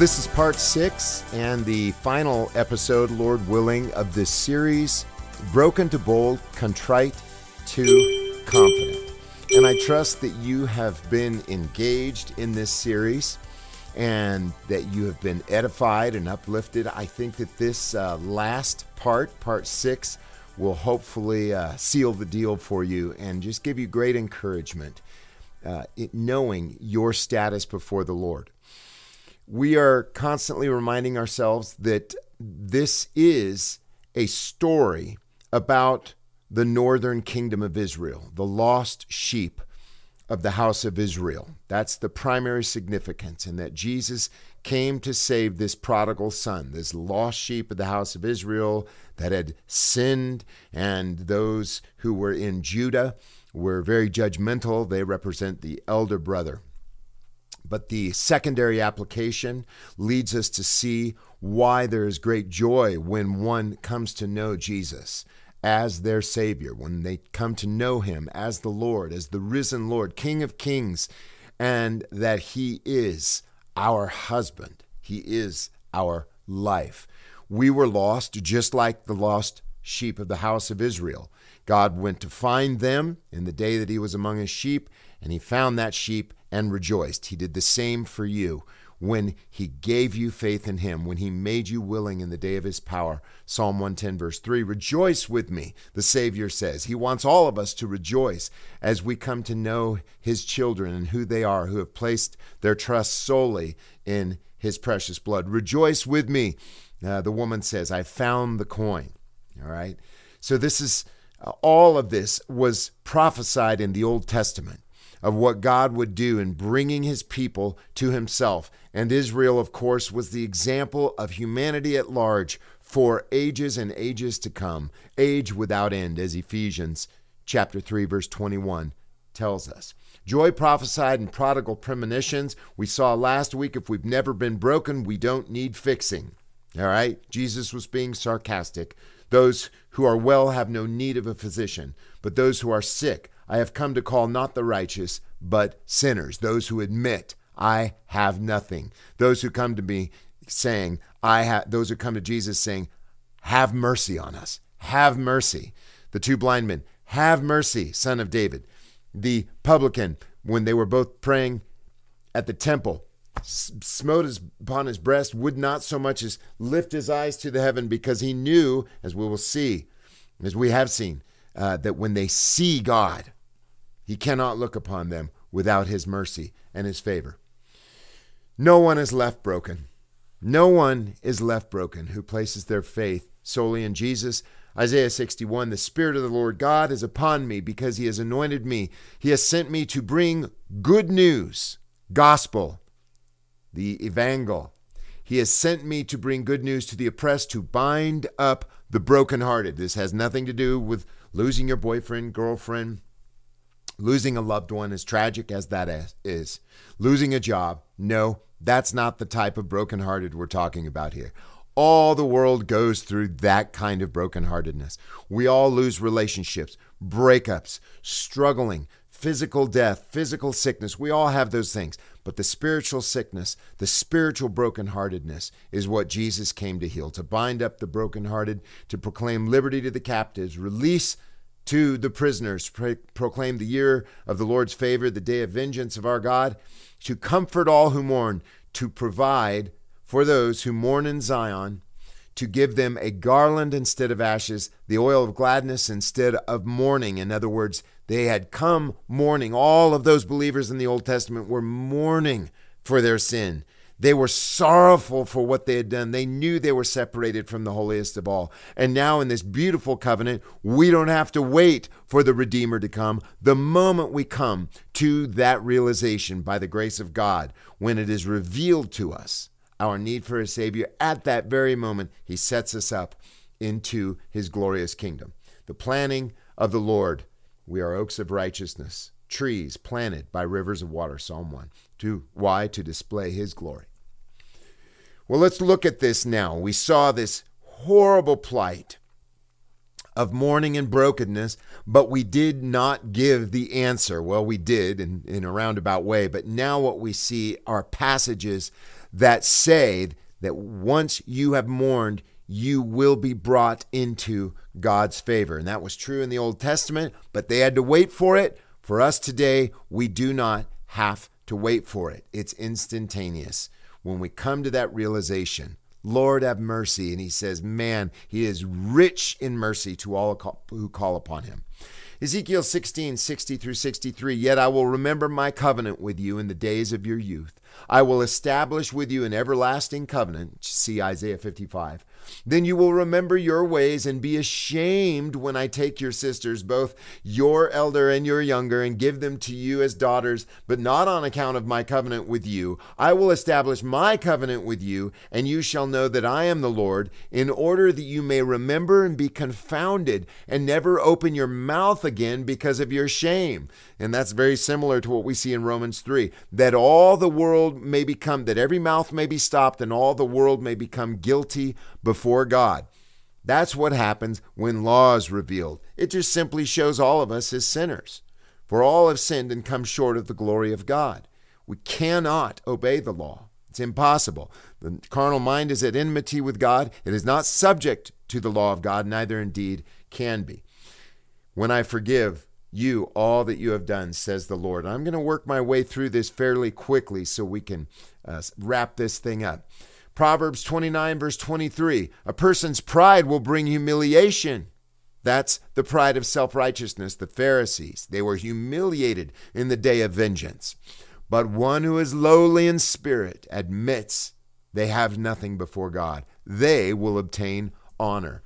This is part six and the final episode, Lord willing, of this series Broken to Bold, Contrite to Confident. And I trust that you have been engaged in this series and that you have been edified and uplifted. I think that this uh, last part, part six, will hopefully uh, seal the deal for you and just give you great encouragement, uh, knowing your status before the Lord. We are constantly reminding ourselves that this is a story about the northern kingdom of Israel, the lost sheep of the house of Israel. That's the primary significance, and that Jesus came to save this prodigal son, this lost sheep of the house of Israel that had sinned, and those who were in Judah were very judgmental. They represent the elder brother. But the secondary application leads us to see why there is great joy when one comes to know Jesus as their Savior, when they come to know Him as the Lord, as the risen Lord, King of Kings, and that He is our husband. He is our life. We were lost just like the lost sheep of the house of Israel. God went to find them in the day that He was among His sheep, and He found that sheep and rejoiced. He did the same for you when he gave you faith in him, when he made you willing in the day of his power. Psalm 110, verse 3 Rejoice with me, the Savior says. He wants all of us to rejoice as we come to know his children and who they are, who have placed their trust solely in his precious blood. Rejoice with me, uh, the woman says. I found the coin. All right. So, this is uh, all of this was prophesied in the Old Testament of what God would do in bringing his people to himself. And Israel, of course, was the example of humanity at large for ages and ages to come, age without end, as Ephesians chapter 3 verse 21 tells us. Joy prophesied in prodigal premonitions. We saw last week if we've never been broken, we don't need fixing. All right? Jesus was being sarcastic. Those who are well have no need of a physician, but those who are sick I have come to call not the righteous, but sinners, those who admit, I have nothing. Those who come to me saying, I have those who come to Jesus saying, Have mercy on us. Have mercy. The two blind men, have mercy, son of David. The publican, when they were both praying at the temple, smote his, upon his breast, would not so much as lift his eyes to the heaven, because he knew, as we will see, as we have seen, uh, that when they see God, he cannot look upon them without his mercy and his favor. No one is left broken. No one is left broken who places their faith solely in Jesus. Isaiah 61 The Spirit of the Lord God is upon me because he has anointed me. He has sent me to bring good news, gospel, the evangel. He has sent me to bring good news to the oppressed, to bind up the brokenhearted. This has nothing to do with losing your boyfriend, girlfriend, Losing a loved one, as tragic as that is, losing a job, no, that's not the type of brokenhearted we're talking about here. All the world goes through that kind of brokenheartedness. We all lose relationships, breakups, struggling, physical death, physical sickness. We all have those things. But the spiritual sickness, the spiritual brokenheartedness is what Jesus came to heal, to bind up the brokenhearted, to proclaim liberty to the captives, release to the prisoners, pro- proclaim the year of the Lord's favor, the day of vengeance of our God, to comfort all who mourn, to provide for those who mourn in Zion, to give them a garland instead of ashes, the oil of gladness instead of mourning. In other words, they had come mourning. All of those believers in the Old Testament were mourning for their sin. They were sorrowful for what they had done. They knew they were separated from the holiest of all. And now, in this beautiful covenant, we don't have to wait for the Redeemer to come. The moment we come to that realization by the grace of God, when it is revealed to us our need for a Savior, at that very moment, He sets us up into His glorious kingdom. The planning of the Lord, we are oaks of righteousness, trees planted by rivers of water, Psalm 1. To, why? To display His glory. Well, let's look at this now. We saw this horrible plight of mourning and brokenness, but we did not give the answer. Well, we did in, in a roundabout way, but now what we see are passages that say that once you have mourned, you will be brought into God's favor. And that was true in the Old Testament, but they had to wait for it. For us today, we do not have to wait for it, it's instantaneous. When we come to that realization, Lord, have mercy. And he says, Man, he is rich in mercy to all who call upon him. Ezekiel 16, 60 through 63. Yet I will remember my covenant with you in the days of your youth. I will establish with you an everlasting covenant. See Isaiah 55. Then you will remember your ways and be ashamed when I take your sisters, both your elder and your younger, and give them to you as daughters, but not on account of my covenant with you. I will establish my covenant with you, and you shall know that I am the Lord, in order that you may remember and be confounded, and never open your mouth again because of your shame. And that's very similar to what we see in Romans 3 that all the world may become, that every mouth may be stopped, and all the world may become guilty before God. That's what happens when law is revealed. It just simply shows all of us as sinners. For all have sinned and come short of the glory of God. We cannot obey the law. It's impossible. The carnal mind is at enmity with God. It is not subject to the law of God, neither indeed can be. When I forgive you all that you have done, says the Lord. I'm going to work my way through this fairly quickly so we can uh, wrap this thing up. Proverbs 29, verse 23 A person's pride will bring humiliation. That's the pride of self righteousness, the Pharisees. They were humiliated in the day of vengeance. But one who is lowly in spirit admits they have nothing before God. They will obtain honor.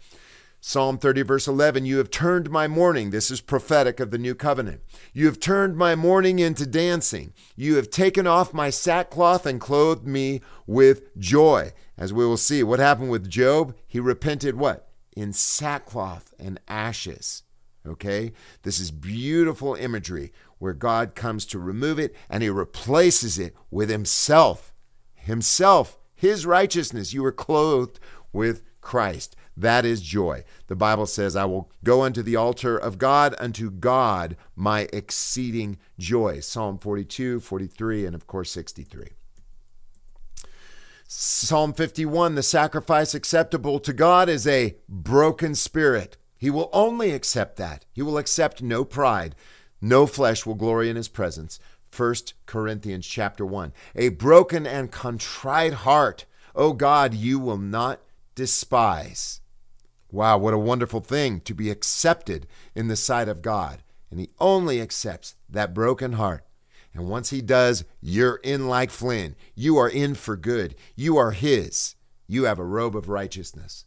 Psalm 30, verse 11 You have turned my mourning. This is prophetic of the new covenant. You have turned my mourning into dancing. You have taken off my sackcloth and clothed me with joy. As we will see, what happened with Job? He repented what? In sackcloth and ashes. Okay? This is beautiful imagery where God comes to remove it and he replaces it with himself. Himself, his righteousness. You were clothed with Christ. That is joy. The Bible says, I will go unto the altar of God, unto God my exceeding joy. Psalm 42, 43, and of course 63. Psalm 51 The sacrifice acceptable to God is a broken spirit. He will only accept that. He will accept no pride. No flesh will glory in his presence. 1 Corinthians chapter 1. A broken and contrite heart, O God, you will not despise. Wow, what a wonderful thing to be accepted in the sight of God. And He only accepts that broken heart. And once He does, you're in like Flynn. You are in for good. You are His. You have a robe of righteousness.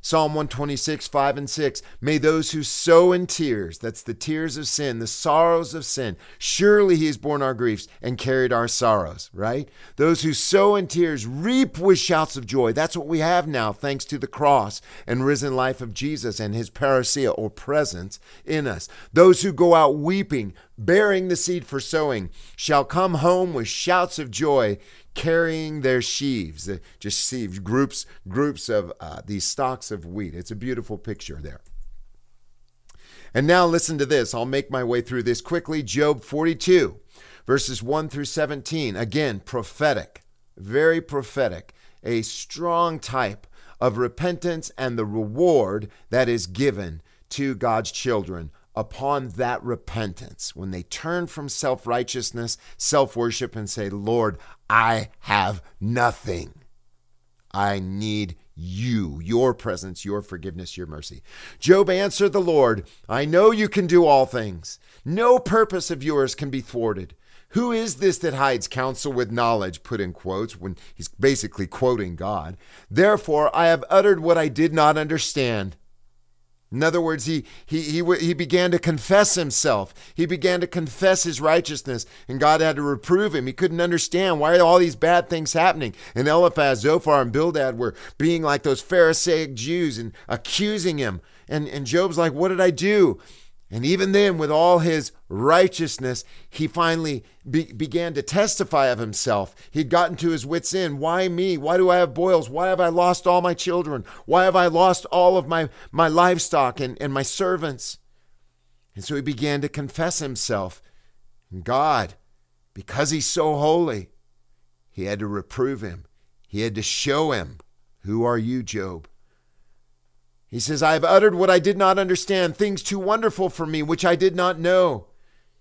Psalm 126, 5 and 6. May those who sow in tears, that's the tears of sin, the sorrows of sin, surely he has borne our griefs and carried our sorrows, right? Those who sow in tears reap with shouts of joy. That's what we have now, thanks to the cross and risen life of Jesus and his parousia or presence in us. Those who go out weeping, bearing the seed for sowing, shall come home with shouts of joy, carrying their sheaves. Just sheaves, groups, groups of uh, these stalks of wheat. It's a beautiful picture there. And now listen to this. I'll make my way through this quickly. Job 42, verses 1 through 17. Again, prophetic, very prophetic, a strong type of repentance and the reward that is given to God's children upon that repentance, when they turn from self righteousness, self worship, and say, Lord, I have nothing. I need you, your presence, your forgiveness, your mercy. Job answered the Lord, I know you can do all things. No purpose of yours can be thwarted. Who is this that hides counsel with knowledge? Put in quotes when he's basically quoting God. Therefore, I have uttered what I did not understand. In other words, he, he, he, he began to confess himself. He began to confess his righteousness, and God had to reprove him. He couldn't understand why all these bad things happening. And Eliphaz, Zophar, and Bildad were being like those Pharisaic Jews and accusing him. And, and Job's like, What did I do? And even then, with all his righteousness, he finally be- began to testify of himself. He'd gotten to his wits' end. Why me? Why do I have boils? Why have I lost all my children? Why have I lost all of my, my livestock and, and my servants? And so he began to confess himself. And God, because he's so holy, He had to reprove him. He had to show him, Who are you, Job? He says, I have uttered what I did not understand, things too wonderful for me, which I did not know.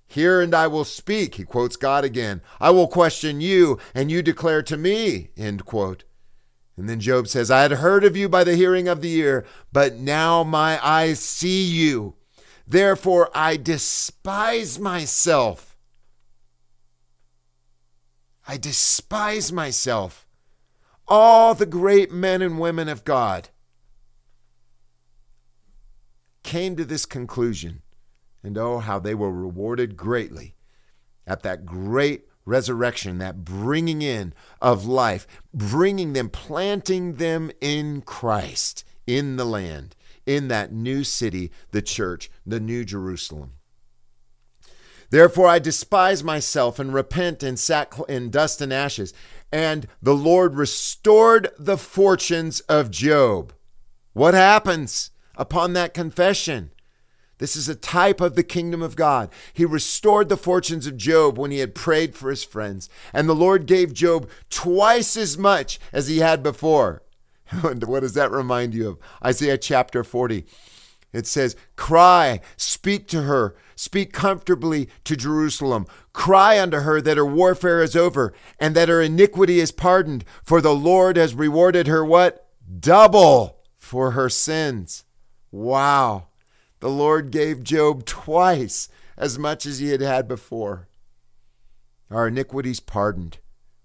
Hear and I will speak. He quotes God again. I will question you, and you declare to me. End quote. And then Job says, I had heard of you by the hearing of the ear, but now my eyes see you. Therefore I despise myself. I despise myself. All the great men and women of God came to this conclusion. And oh, how they were rewarded greatly at that great resurrection, that bringing in of life, bringing them, planting them in Christ, in the land, in that new city, the church, the new Jerusalem. Therefore, I despise myself and repent in, sack, in dust and ashes. And the Lord restored the fortunes of Job. What happens? Upon that confession. This is a type of the kingdom of God. He restored the fortunes of Job when he had prayed for his friends, and the Lord gave Job twice as much as he had before. And what does that remind you of? Isaiah chapter 40. It says, Cry, speak to her, speak comfortably to Jerusalem. Cry unto her that her warfare is over and that her iniquity is pardoned, for the Lord has rewarded her what? Double for her sins. Wow. The Lord gave Job twice as much as he had had before. Our iniquities pardoned.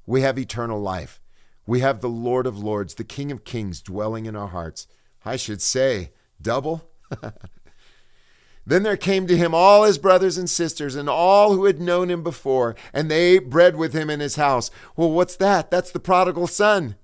We have eternal life. We have the Lord of Lords, the King of Kings dwelling in our hearts. I should say, double. then there came to him all his brothers and sisters and all who had known him before, and they ate bread with him in his house. Well, what's that? That's the prodigal son.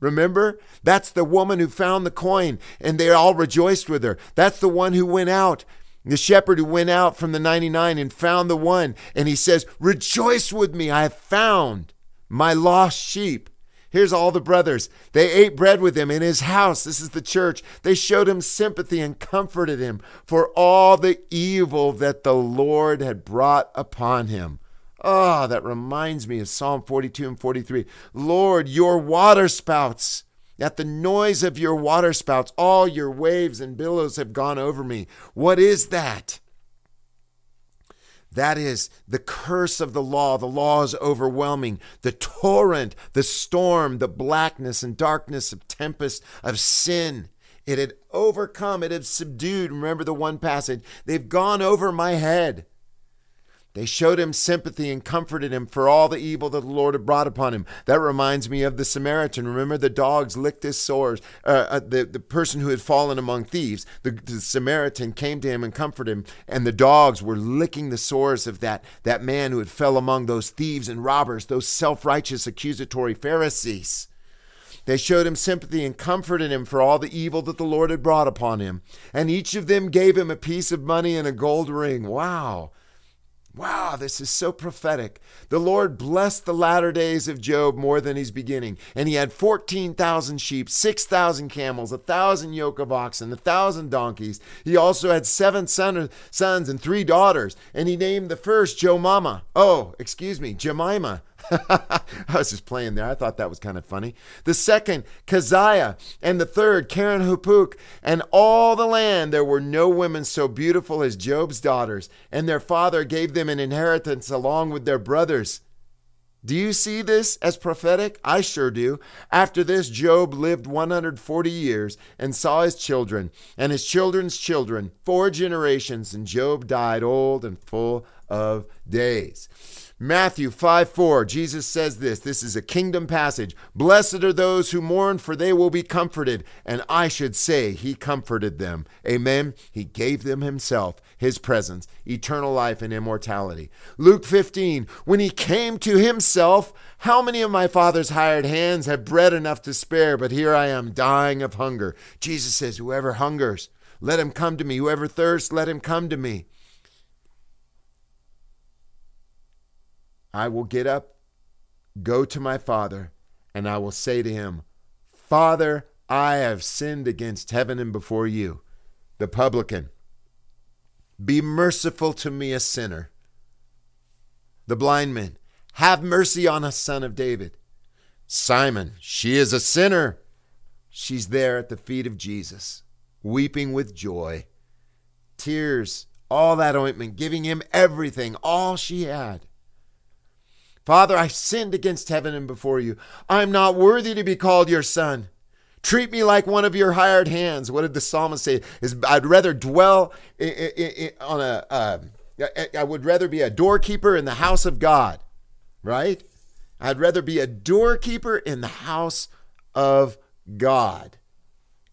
Remember? That's the woman who found the coin and they all rejoiced with her. That's the one who went out, the shepherd who went out from the 99 and found the one. And he says, Rejoice with me, I have found my lost sheep. Here's all the brothers. They ate bread with him in his house. This is the church. They showed him sympathy and comforted him for all the evil that the Lord had brought upon him. Ah, oh, that reminds me of Psalm 42 and 43. Lord, your waterspouts, at the noise of your waterspouts, all your waves and billows have gone over me. What is that? That is the curse of the law. The law is overwhelming. The torrent, the storm, the blackness and darkness of tempest of sin. It had overcome, it had subdued. Remember the one passage? They've gone over my head. They showed him sympathy and comforted him for all the evil that the Lord had brought upon him. That reminds me of the Samaritan. Remember, the dogs licked his sores. Uh, uh, the, the person who had fallen among thieves, the, the Samaritan came to him and comforted him, and the dogs were licking the sores of that, that man who had fell among those thieves and robbers, those self righteous, accusatory Pharisees. They showed him sympathy and comforted him for all the evil that the Lord had brought upon him. And each of them gave him a piece of money and a gold ring. Wow. Wow, this is so prophetic. The Lord blessed the latter days of Job more than his beginning. And he had 14,000 sheep, 6,000 camels, a 1,000 yoke of oxen, a 1,000 donkeys. He also had seven son- sons and three daughters. And he named the first Jomama. Oh, excuse me, Jemima. I was just playing there. I thought that was kind of funny. The second, Keziah, and the third, Keren-happuch, and all the land there were no women so beautiful as Job's daughters, and their father gave them an inheritance along with their brothers. Do you see this as prophetic? I sure do. After this, Job lived 140 years and saw his children and his children's children, four generations, and Job died old and full of days. Matthew 5 4, Jesus says this. This is a kingdom passage. Blessed are those who mourn, for they will be comforted. And I should say, He comforted them. Amen. He gave them Himself, His presence, eternal life, and immortality. Luke 15, when He came to Himself, how many of my Father's hired hands have bread enough to spare? But here I am dying of hunger. Jesus says, Whoever hungers, let him come to me. Whoever thirsts, let him come to me. I will get up, go to my father, and I will say to him, Father, I have sinned against heaven and before you. The publican, be merciful to me, a sinner. The blind man, have mercy on us, son of David. Simon, she is a sinner. She's there at the feet of Jesus, weeping with joy, tears, all that ointment, giving him everything, all she had. Father, I sinned against heaven and before you. I'm not worthy to be called your son. Treat me like one of your hired hands. What did the psalmist say? Is I'd rather dwell on a. Uh, I would rather be a doorkeeper in the house of God, right? I'd rather be a doorkeeper in the house of God.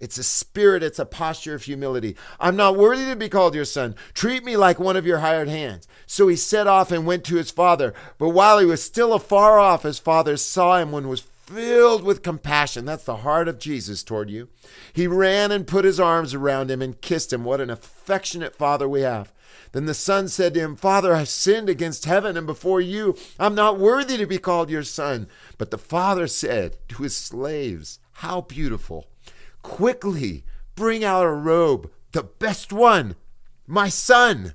It's a spirit, it's a posture of humility. I'm not worthy to be called your son. Treat me like one of your hired hands. So he set off and went to his father. But while he was still afar off, his father saw him and was filled with compassion. That's the heart of Jesus toward you. He ran and put his arms around him and kissed him. What an affectionate father we have. Then the son said to him, Father, I've sinned against heaven and before you. I'm not worthy to be called your son. But the father said to his slaves, How beautiful! Quickly bring out a robe, the best one, my son,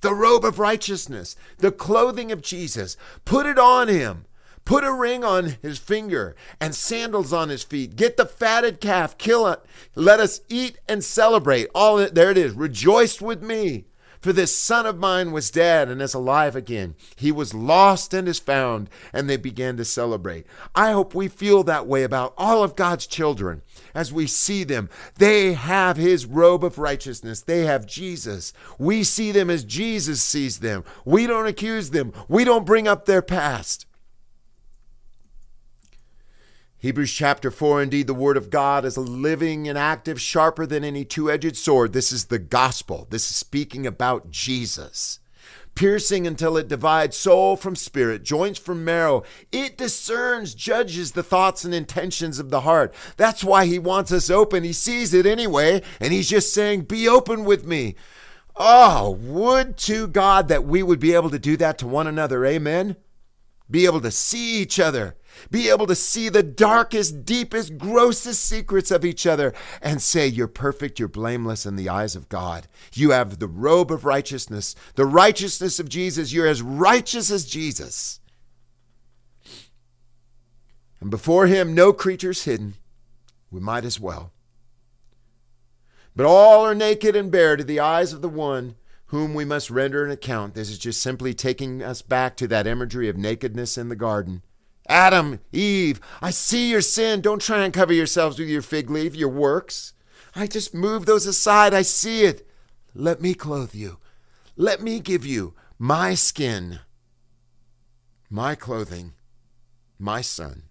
the robe of righteousness, the clothing of Jesus. Put it on him Put a ring on his finger and sandals on his feet. Get the fatted calf, kill it. Let us eat and celebrate. All there it is. Rejoice with me. For this son of mine was dead and is alive again. He was lost and is found, and they began to celebrate. I hope we feel that way about all of God's children as we see them. They have his robe of righteousness, they have Jesus. We see them as Jesus sees them. We don't accuse them, we don't bring up their past. Hebrews chapter 4 Indeed, the word of God is a living and active, sharper than any two edged sword. This is the gospel. This is speaking about Jesus. Piercing until it divides soul from spirit, joints from marrow. It discerns, judges the thoughts and intentions of the heart. That's why he wants us open. He sees it anyway, and he's just saying, Be open with me. Oh, would to God that we would be able to do that to one another. Amen. Be able to see each other be able to see the darkest, deepest, grossest secrets of each other and say, You're perfect, you're blameless in the eyes of God. You have the robe of righteousness, the righteousness of Jesus. You're as righteous as Jesus. And before Him, no creature's hidden. We might as well. But all are naked and bare to the eyes of the one whom we must render an account. This is just simply taking us back to that imagery of nakedness in the garden. Adam, Eve, I see your sin. Don't try and cover yourselves with your fig leaf, your works. I just move those aside. I see it. Let me clothe you. Let me give you my skin, my clothing, my son.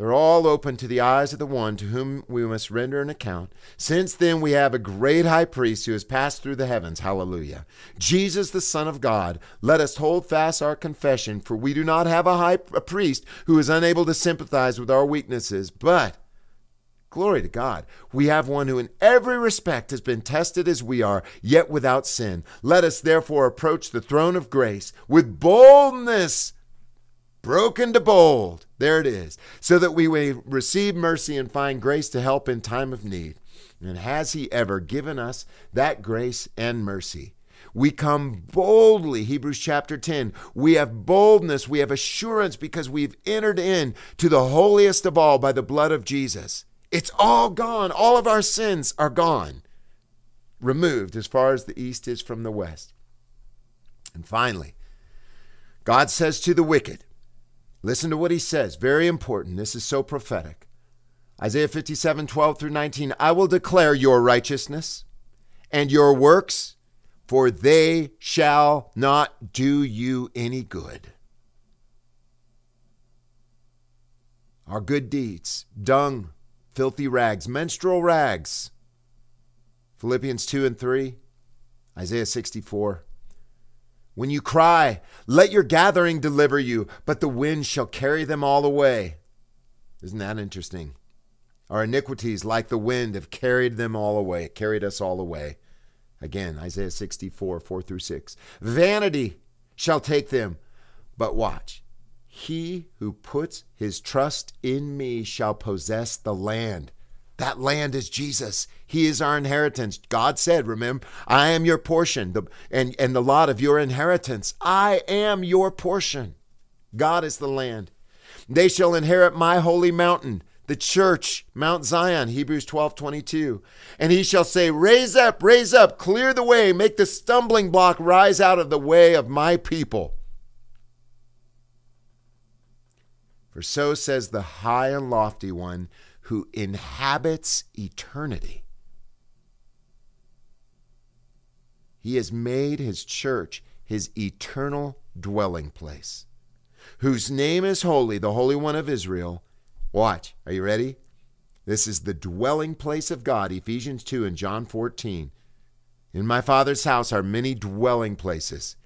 They're all open to the eyes of the one to whom we must render an account. Since then, we have a great high priest who has passed through the heavens. Hallelujah. Jesus, the Son of God. Let us hold fast our confession, for we do not have a high priest who is unable to sympathize with our weaknesses, but Glory to God. We have one who in every respect has been tested as we are, yet without sin. Let us therefore approach the throne of grace with boldness broken to bold. There it is. So that we may receive mercy and find grace to help in time of need. And has He ever given us that grace and mercy? We come boldly, Hebrews chapter 10. We have boldness, we have assurance because we've entered in to the holiest of all by the blood of Jesus. It's all gone. All of our sins are gone, removed as far as the east is from the west. And finally, God says to the wicked, Listen to what he says. Very important. This is so prophetic. Isaiah 57, 12 through 19. I will declare your righteousness and your works, for they shall not do you any good. Our good deeds, dung, filthy rags, menstrual rags. Philippians 2 and 3, Isaiah 64. When you cry, let your gathering deliver you, but the wind shall carry them all away. Isn't that interesting? Our iniquities, like the wind, have carried them all away, carried us all away. Again, Isaiah 64, 4 through 6. Vanity shall take them, but watch. He who puts his trust in me shall possess the land. That land is Jesus. He is our inheritance. God said, remember, I am your portion the, and, and the lot of your inheritance. I am your portion. God is the land. They shall inherit my holy mountain, the church, Mount Zion, Hebrews 12 22. And he shall say, Raise up, raise up, clear the way, make the stumbling block rise out of the way of my people. For so says the high and lofty one who inhabits eternity. He has made his church his eternal dwelling place, whose name is holy, the Holy One of Israel. Watch, are you ready? This is the dwelling place of God, Ephesians 2 and John 14. In my Father's house are many dwelling places.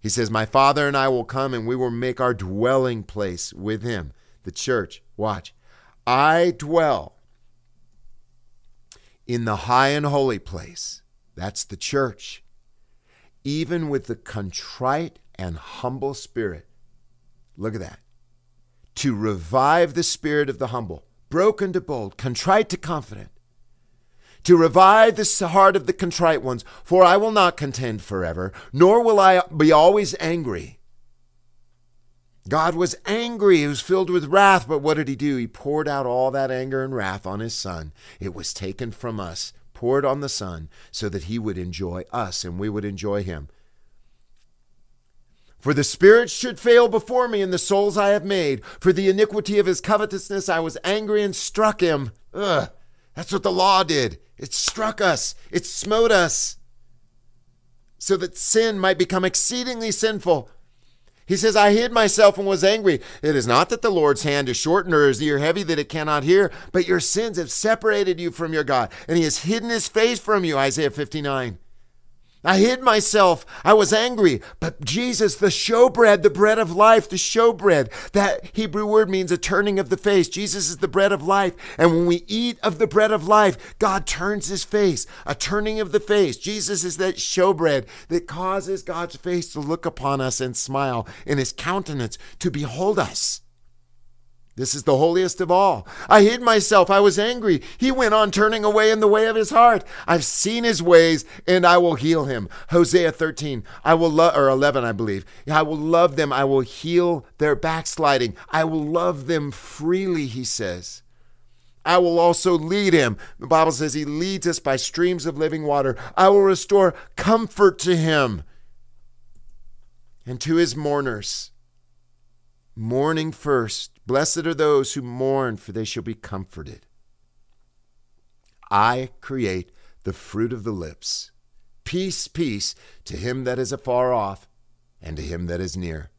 He says, My Father and I will come and we will make our dwelling place with him, the church. Watch. I dwell in the high and holy place. That's the church. Even with the contrite and humble spirit. Look at that. To revive the spirit of the humble, broken to bold, contrite to confident to revive the heart of the contrite ones, for I will not contend forever, nor will I be always angry. God was angry, he was filled with wrath, but what did he do? He poured out all that anger and wrath on his son. It was taken from us, poured on the son, so that he would enjoy us and we would enjoy him. For the spirits should fail before me and the souls I have made. For the iniquity of his covetousness I was angry and struck him. Ugh, that's what the law did. It struck us, it smote us, so that sin might become exceedingly sinful. He says, I hid myself and was angry. It is not that the Lord's hand is shortened or his ear heavy that it cannot hear, but your sins have separated you from your God, and he has hidden his face from you. Isaiah 59. I hid myself. I was angry. But Jesus, the showbread, the bread of life, the showbread, that Hebrew word means a turning of the face. Jesus is the bread of life. And when we eat of the bread of life, God turns his face, a turning of the face. Jesus is that showbread that causes God's face to look upon us and smile, in his countenance to behold us. This is the holiest of all. I hid myself. I was angry. He went on turning away in the way of his heart. I've seen his ways and I will heal him. Hosea 13. I will love, or 11, I believe. I will love them. I will heal their backsliding. I will love them freely, he says. I will also lead him. The Bible says he leads us by streams of living water. I will restore comfort to him and to his mourners. Mourning first. Blessed are those who mourn, for they shall be comforted. I create the fruit of the lips. Peace, peace to him that is afar off and to him that is near.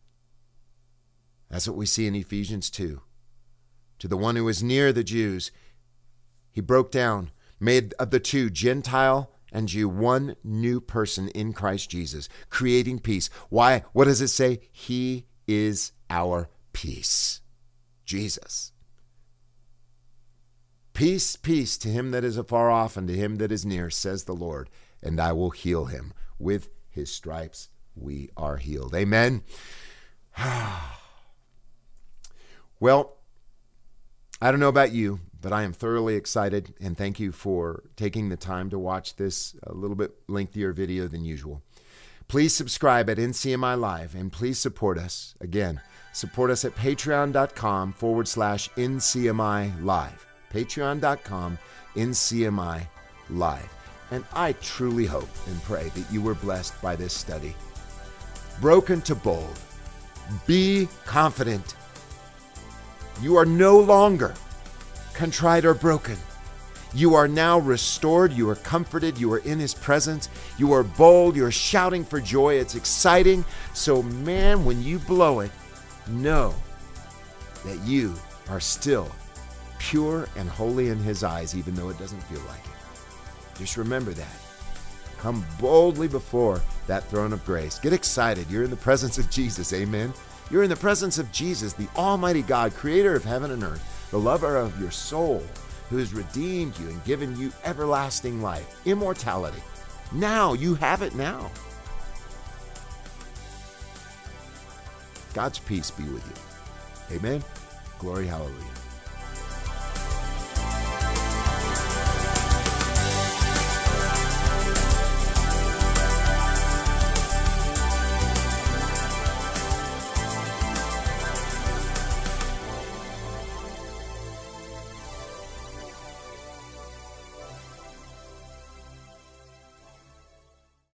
That's what we see in Ephesians 2. To the one who is near the Jews, he broke down, made of the two, Gentile and Jew, one new person in Christ Jesus, creating peace. Why? What does it say? He is our peace. Jesus. Peace, peace to him that is afar off and to him that is near, says the Lord, and I will heal him. With his stripes we are healed. Amen. well, I don't know about you, but I am thoroughly excited and thank you for taking the time to watch this a little bit lengthier video than usual. Please subscribe at NCMI Live and please support us. Again, support us at patreon.com forward slash NCMI Live. Patreon.com NCMI Live. And I truly hope and pray that you were blessed by this study. Broken to bold. Be confident. You are no longer contrite or broken. You are now restored. You are comforted. You are in His presence. You are bold. You are shouting for joy. It's exciting. So, man, when you blow it, know that you are still pure and holy in His eyes, even though it doesn't feel like it. Just remember that. Come boldly before that throne of grace. Get excited. You're in the presence of Jesus. Amen. You're in the presence of Jesus, the Almighty God, creator of heaven and earth, the lover of your soul who has redeemed you and given you everlasting life, immortality. Now, you have it now. God's peace be with you. Amen. Glory, hallelujah.